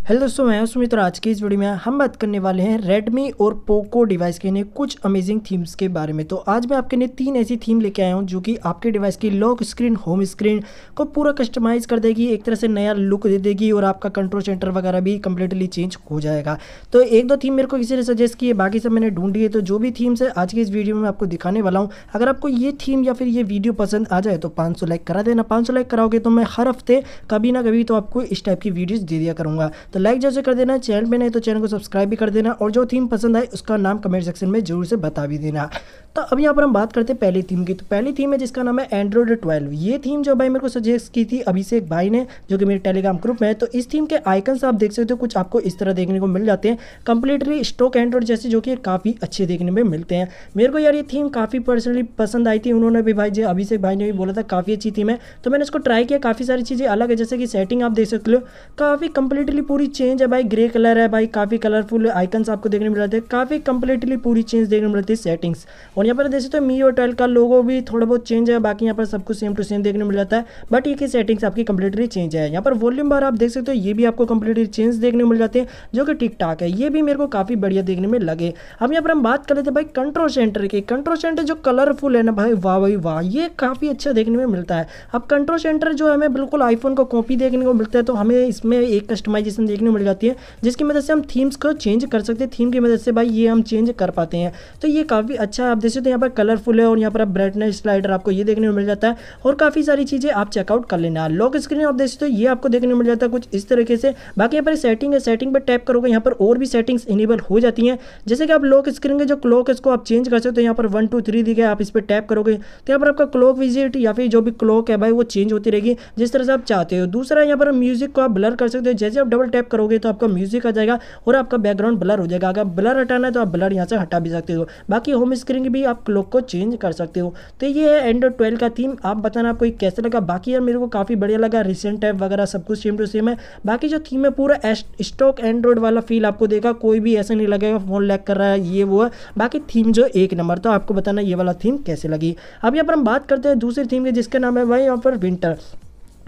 Hello दोस्तों, मैं सुमित आज की इस वीडियो में हम बात करने वाले हैं Redmi और Poco डिवाइस के लिए कुछ अमेजिंग थीम्स के बारे में। तो आज मैं आपके लिए तीन ऐसी थीम लेके आया हूँ जो कि आपके डिवाइस की लॉक स्क्रीन होम स्क्रीन को पूरा कस्टमाइज कर देगी, एक तरह से नया लुक दे देगी और आपका कंट्रोल सेंटर वगैरह भी कम्प्लीटली चेंज हो जाएगा। तो एक दो थीम मेरे को किसी ने सजेस्ट की है, बाकी सब मैंने ढूंढी है तो जो भी थीम्स है, आज की इस वीडियो में आपको दिखाने वाला हूँ। अगर आपको ये थीम या फिर ये वीडियो पसंद आ जाए तो पाँच सौ लाइक करा देना। पाँच सौ लाइक कराओगे तो मैं हर हफ़्ते कभी ना कभी तो आपको इस टाइप की वीडियोज़ दे दिया करूँगा। तो लाइक जैसे कर देना चैनल पे नहीं तो चैनल को सब्सक्राइब भी कर देना और जो थीम पसंद आए, उसका नाम कमेंट सेक्शन में ज़रूर से बता भी देना। तो अब यहाँ पर हम बात करते हैं पहली थीम की। तो पहली थीम है जिसका नाम है एंड्रॉइड ट्वेल्व ये थीम जो भाई मेरे को सजेस्ट की थी अभिषेक भाई ने, जो कि मेरे टेलीग्राम ग्रुप में है तो इस थीम के आइकन्स आप देख सकते हो, कुछ आपको इस तरह देखने को मिल जाते हैं। कंप्लीटली स्टॉक एंड्रॉइड जैसे, जो कि काफ़ी अच्छे देखने में मिलते हैं। मेरे को यार ये थीम काफ़ी पर्सनली पसंद आई थी, उन्होंने भी भाई जो अभिषेक भाई ने भी बोला था, काफ़ी अच्छी थीम है। तो मैंने इसको ट्राई किया, काफ़ी सारी चीज़ें अलग है, जैसे कि सेटिंग आप देख सकते हो, काफ़ी कंप्लीटली पूरी चेंज है भाई ग्रे कलर है भाई, काफ़ी कलरफुल आइकन्स आपको देखने मिल जाते हैं। काफ़ी कंप्लीटली पूरी चेंज देखने मिल जाती है सेटिंग्स और यहाँ पर देख सकते हो मी और ट्वेल्व का लोगो भी थोड़ा बहुत चेंज है, बाकी यहाँ पर सब कुछ सेम टू सेम देखने मिल जाता है। बट ये की सेटिंग्स आपकी कंप्लीटली चेंज है। यहाँ पर वॉल्यूम बार आप देख सकते हो, ये भी आपको कंप्लीटली चेंज देखने मिल जाते हैं, जो कि ठीक ठाक है। ये भी मेरे को काफ़ी बढ़िया देखने में लगे। अब यहाँ पर हम बात कर लेते हैं भाई कंट्रोल सेंटर की। कंट्रोल सेंटर जो कलरफुल है ना भाई, वाह भाई वाह, ये काफ़ी अच्छा देखने में मिलता है। अब कंट्रोल सेंटर जो हमें बिल्कुल आईफोन को कॉपी देखने को मिलता है तो हमें इसमें एक कस्टमाइजेशन देखने को मिल जाती है, जिसकी मदद से हम थीम्स को चेंज कर सकते हैं। थीम की मदद से भाई ये हम चेंज कर पाते हैं। तो ये काफ़ी अच्छा आप देख सकते हैं, यहाँ पर कलरफुल है और यहाँ पर आप ब्राइटनेस स्लाइडर आपको ये देखने को मिल जाता है। और काफ़ी सारी चीज़ें आप चेकआउट कर लेना। लॉक स्क्रीन आप देख सकते हो, ये आपको देखने को मिल जाता है कुछ इस तरीके से। बाकी यहाँ पर सेटिंग है सेटिंग पर टैप करोगे, यहाँ पर और भी सेटिंग्स इनेबल हो जाती हैं। जैसे कि आप लॉक स्क्रीन के जो क्लॉक है, इसको आप चेंज कर सकते हो, यहाँ पर वन टू थ्री दिखे आप इस पर टैप करोगे तो यहाँ पर आपका क्लॉक विज़िट या फिर जो भी क्लॉक है भाई, वो चेंज होती रहेगी, जिस तरह से आप चाहते हो। दूसरा, यहाँ पर म्यूज़िक को आप ब्लर कर सकते हो, जैसे आप डबल टैप करोगे तो आपका म्यूज़िक आ जाएगा और आपका बैकग्राउंड ब्लर हो जाएगा। अगर ब्लर हटाना है तो आप ब्लर यहाँ से हटा भी सकते हो। बाकी होम स्क्रीन भी आप क्लॉक को चेंज कर सकते हो। तो ये है एंड्रॉइड ट्वेल्व का थीम आप बताना आपको कैसा लगा? बाकी यार मेरे को काफ़ी बढ़िया लगा। रिसेंट टैप वगैरह सब कुछ सेम टू सेम है। बाकी जो थीम है पूरा स्टॉक एंड्रॉइड वाला फील आपको देगा। कोई भी ऐसा नहीं लगेगा फ़ोन लैक कर रहा है, ये वो है। बाकी थीम जो एक नंबर तो आपको बताना ये वाला थीम कैसे लगी। अब यहाँ पर हम बात करते हैं दूसरी थीम की, जिसका नाम है भाई यहाँ पर विंटर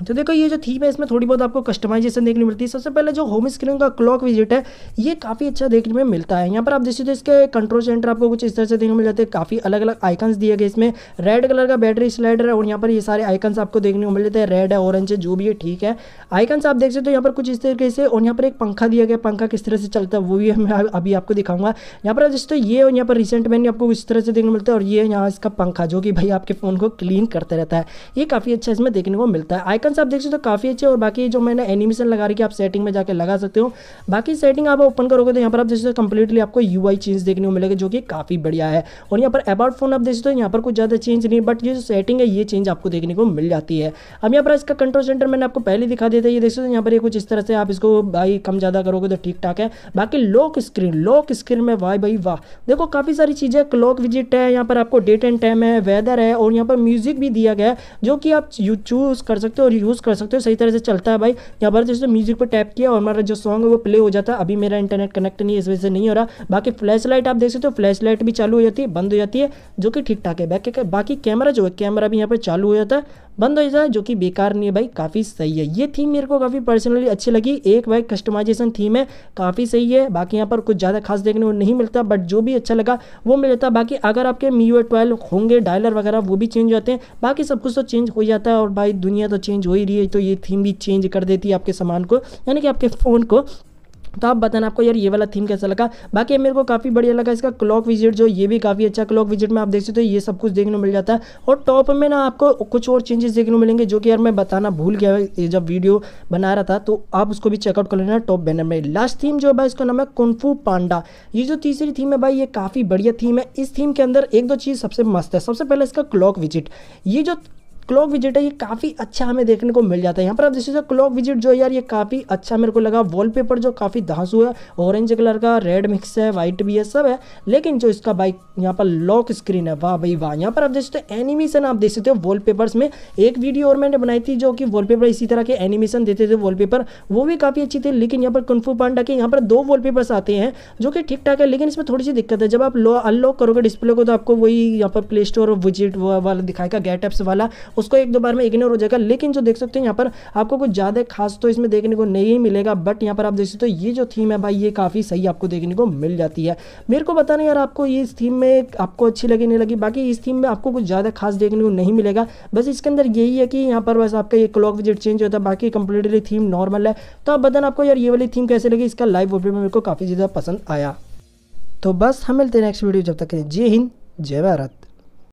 तो देखो, ये जो थीम है, इसमें थोड़ी बहुत आपको कस्टमाइजेशन देखने मिलती है। सबसे पहले जो होम स्क्रीन का क्लॉक विज़िट है, ये काफ़ी अच्छा देखने में मिलता है। यहाँ पर आप देखिए तो इसके कंट्रोल सेंटर आपको कुछ इस तरह से देखने मिल जाते हैं। काफ़ी अलग अलग आइकन्स दिए गए इसमें। रेड कलर का बैटरी स्लाइडर है और यहाँ पर ये सारे आइकन्स आपको देखने को मिल जाते हैं। रेड है ऑरेंज है, जो भी है, ठीक है। आइकन्स आप देख सकते हो, यहाँ पर कुछ इस तरीके से और यहाँ पर एक पंखा दिया गया पंखा किस तरह से चलता है, वो भी मैं अभी आपको दिखाऊँगा। यहाँ पर जिस ये और यहाँ पर रिसेंट मैंने आपको इस तरह से देखने मिलता है और ये यहाँ इसका पंखा, जो कि भाई आपके फ़ोन को क्लीन करते रहता है। ये काफ़ी अच्छा इसमें देखने को मिलता है। आइकन्स आप देख सकते हो काफ़ी अच्छे और बाकी जो मैंने एनिमेशन लगा रही है, आप सेटिंग में जाकर लगा सकते हो। बाकी सेटिंग आप ओपन करोगे तो यहाँ पर आप जैसे कंप्लीटली आपको यूआई चेंज देखने को मिलेगा, जो कि काफ़ी बढ़िया है। और यहाँ पर अबाउट फ़ोन आप देख सकते हो, यहाँ पर कुछ ज़्यादा चेंज नहीं बट ये जो सेटिंग है, ये चेंज आपको देखने को मिल जाती है। अब यहाँ पर इसका कंट्रोल सेंटर मैंने आपको पहले दिखा दिया था, ये देख सकते हो, यहाँ पर कुछ इस तरह से आप इसको भाई कम ज़्यादा करोगे तो ठीक ठाक है। बाकी लॉक स्क्रीन लॉक स्क्रीन में वाह भाई वाह, देखो काफ़ी सारी चीज़ें क्लॉक विज़िट है, यहाँ पर आपको डेट एंड टाइम है वेदर है, और यहाँ पर म्यूज़िक भी दिया गया है, जो कि आप चूज़ कर सकते हो। और यूज़ कर सकते हो। सही तरह से चलता है भाई। यहाँ पर जैसे म्यूज़िक पर टैप किया और हमारा जो सॉन्ग है वो प्ले हो जाता। है अभी मेरा इंटरनेट कनेक्ट नहीं इस वजह से नहीं हो रहा। बाकी फ्लैश लाइट आप देख सकते हो फ्लैश लाइट भी चालू हो जाती है, बंद हो जाती है, जो कि ठीक ठाक है। बाकी कैमरा जो है कैमरा भी यहाँ पर चालू हो जाता है। बंद हो जाए, जो कि बेकार नहीं है भाई, काफ़ी सही है। ये थीम मेरे को काफ़ी पर्सनली अच्छी लगी। एक भाई कस्टमाइजेशन थीम है, काफ़ी सही है। बाकी यहाँ पर कुछ ज़्यादा खास देखने को नहीं मिलता बट जो भी अच्छा लगा, वो मिल जाता। बाकी अगर आपके मी ट्वेल्व होंगे डायलर वगैरह, वो भी चेंज हो जाते हैं। बाकी सब कुछ तो चेंज हो जाता है और भाई दुनिया तो चेंज हो ही रही है तो ये थीम भी चेंज कर देती है आपके सामान को, यानी कि आपके फ़ोन को। तो आप बताना आपको यार ये वाला थीम कैसा लगा? बाकी मेरे को काफ़ी बढ़िया लगा इसका क्लॉक विज़िट जो ये भी काफ़ी अच्छा क्लॉक विज़िट में आप देख सकते हो, ये सब कुछ देखने को मिल जाता है। और टॉप में ना आपको कुछ और चेंजेस देखने को मिलेंगे जो कि यार मैं बताना भूल गया जब वीडियो बना रहा था तो आप उसको भी चेकआउट कर लेना टॉप बैनर में। लास्ट थीम जो है भाई इसका नाम है कुनफू पांडा ये जो तीसरी थीम है भाई, ये काफ़ी बढ़िया थीम है। इस थीम के अंदर एक दो चीज़ सबसे मस्त है। सबसे पहले इसका क्लॉक विज़िट ये जो क्लॉक विज़िट है, ये काफ़ी अच्छा हमें देखने को मिल जाता है। यहाँ पर आप जैसे क्लॉक विज़िट जो है यार, ये काफ़ी अच्छा मेरे को लगा। वॉलपेपर जो काफ़ी धांसू है ऑरेंज कलर का रेड मिक्स है वाइट भी है, सब है। लेकिन जो इसका बाइक यहाँ पर लॉक स्क्रीन है, वाह भाई, वाह। यहाँ पर आप देख सकते हो एनिमेशन आप देख सकते हो वॉलपेपर्स में। एक वीडियो और मैंने बनाई थी जो कि वॉलपेपर इसी तरह के एनिमेशन देते थे वॉलपेपर वो भी काफ़ी अच्छी थी। लेकिन यहाँ पर कन्फू पांडा के यहाँ पर दो वॉलपेपर्स आते हैं, जो कि ठीक ठाक है, लेकिन इसमें थोड़ी सी दिक्कत है। जब आप अनलॉक करोगे डिस्प्ले को तो आपको वही यहाँ पर प्ले स्टोर विज़िट वाला दिखाएगा गेट एप्स वाला। उसको एक दो बार में इग्नोर हो जाएगा। लेकिन जो देख सकते हैं, यहाँ पर आपको कुछ ज़्यादा खास तो इसमें देखने को नहीं मिलेगा बट यहाँ पर आप देख सकते हो, ये जो थीम है भाई, ये काफ़ी सही आपको देखने को मिल जाती है। मेरे को बताना यार, आपको ये इस थीम में आपको अच्छी लगी, नहीं लगी? बाकी इस थीम में आपको कुछ ज़्यादा खास देखने को नहीं मिलेगा। बस इसके अंदर यही है कि यहाँ पर बस आपका ये क्लॉक विज़िट चेंज होता है, बाकी कंप्लीटली थीम नॉर्मल है। तो आप बताना आपको यार, ये वाली थीम कैसे लगी? इसका लाइव में मेरे को काफ़ी ज़्यादा पसंद आया। तो बस हम मिलते हैं नेक्स्ट वीडियो जब तक जय हिंद, जय भारत।